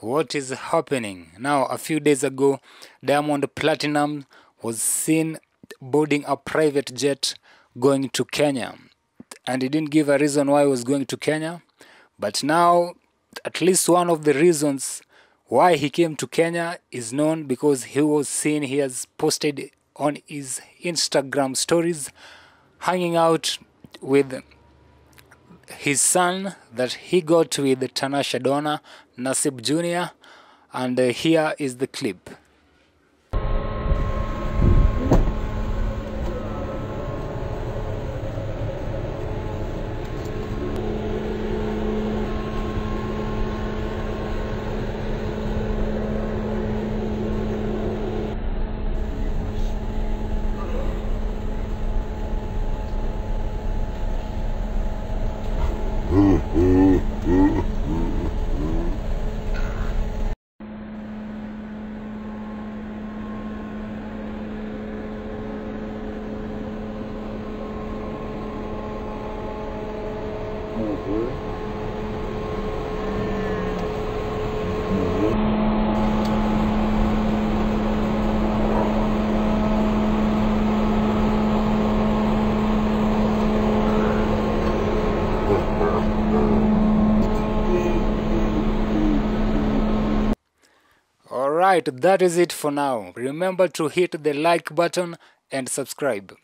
what is happening. Now, a few days ago, Diamond Platnumz was seen boarding a private jet going to Kenya. And he didn't give a reason why he was going to Kenya. But now, at least one of the reasons why he came to Kenya is known because he was seen, he has posted on his Instagram stories hanging out with his son that he got with Tanasha Donna, Nasib Jr. And uh, here is the clip. 어, 하나 둘 Alright, that is it for now. Remember to hit the like button and subscribe.